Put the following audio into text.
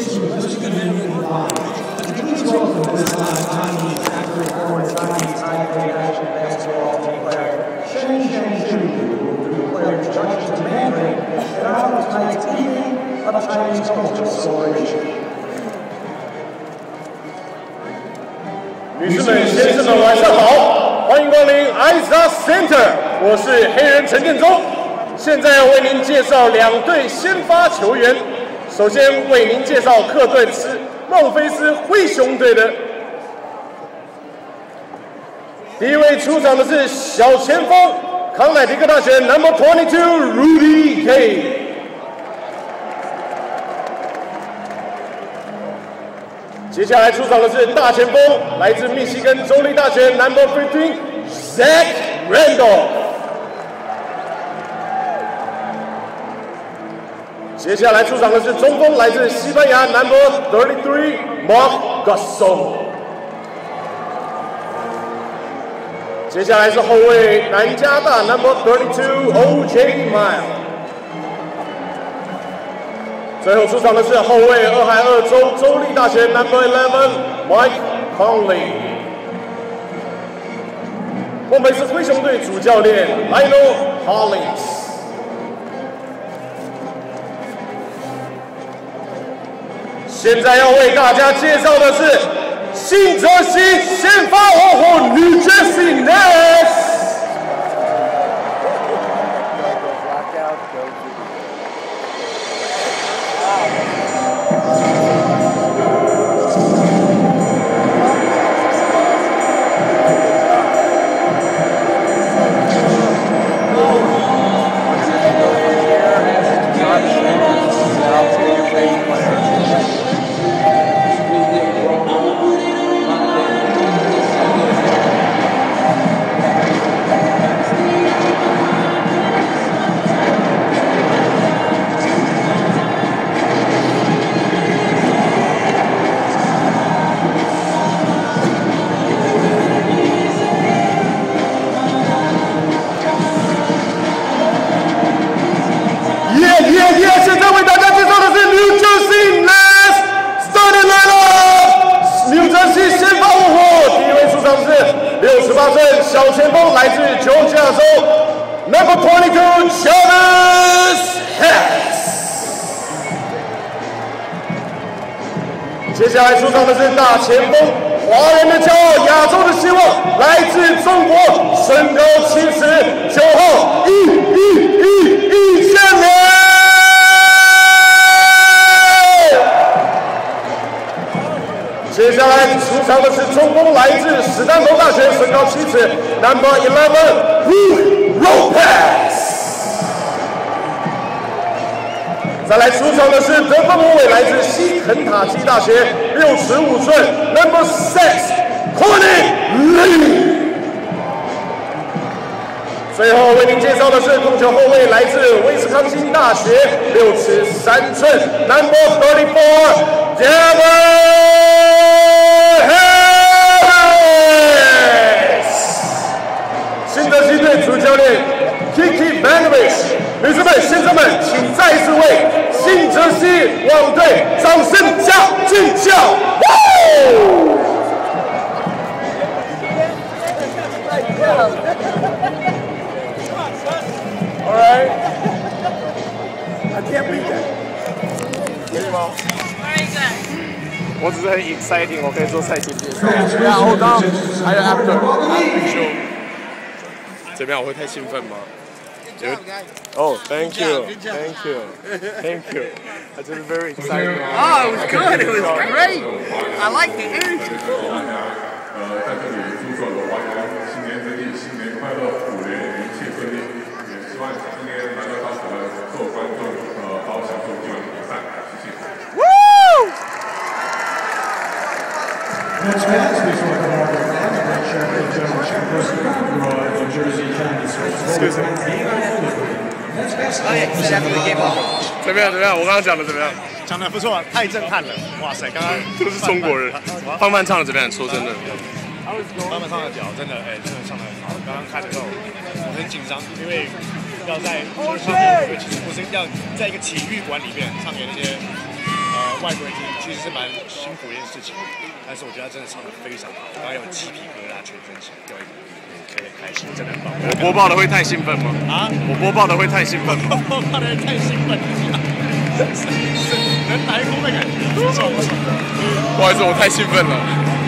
女士们、先生们，晚上好！欢迎光临 ISA Center，我是黑人陈建忠。现在要为您介绍两队先发球员。首先为您介绍客队是孟菲斯灰熊队的。第一位出场的是小前锋，康乃狄克大学 Number Twenty Two Rudy K。接下来出场的是大前锋，来自密西根州立大学 Number Fifteen Zach Randolph。接下来出场的是中锋，来自西班牙 Number Thirty Three Mark Gasol。接下来是后卫南加大 Number Thirty Two OJ mile。最后出场的是后卫俄亥俄州州立大学 Number Eleven Mike Conley。孟菲斯灰熊队主教练 Lionel Hollins。现在要为大家介绍的是新泽西先发火火 New Jersey Nets。接下来出场的是大前锋，华人的骄傲，亚洲的希望，来自中国，身高七尺，九号一一一一千年。接下来出场的是中锋，来自史丹佛大学，身高七尺，Number Eleven，Lopez。再来出场的是得分后卫，来自西肯塔基大学，六尺五寸，Number Six Connie Lee。最后为您介绍的是控球后卫，来自威斯康星大学，六尺三寸，Number Thirty Four 女士们、先生们，请再一次为新泽西网队掌声加劲叫！哇！All right. I can't beat that. 可以吗？Very good. 我只是很 exciting，我可以做赛前介绍。然后当还有 after after show。怎么样？我会太兴奋吗？dude. Oh, thank good you. Job, job. Thank you. Thank you. I did very exciting. Oh, it was good. It was great. I like the energy. Woo! Next match, this one. Excuse me. Oh. 怎么样？怎么样？我刚刚讲的怎么样？讲的不错，太震撼了！哇塞，刚刚都是中国人。范范唱的怎么样？说真的，慢慢唱的脚真的，哎，真的唱的很好。刚刚看的时候，我很紧张，因为要在就是唱歌，其实不是要在一个体育馆里面唱给那些呃外国人听其实是蛮辛苦一件事情，但是我觉得他真的唱的非常好，刚刚有鸡皮疙瘩，全身起掉一点。可以开心，真的很棒。我播报的会太兴奋吗？啊，我播报的会太兴奋吗？播报的太兴奋了，能来空的感觉，不好意思，我太兴奋了。